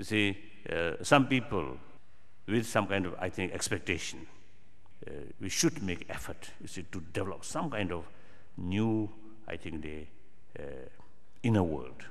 you see, uh, some people with some kind of, I think, expectation, uh, we should make effort, you see, to develop some kind of new, I think, the uh, inner world.